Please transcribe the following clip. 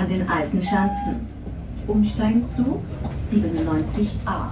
an den alten Schanzen. Umsteigzug 97a.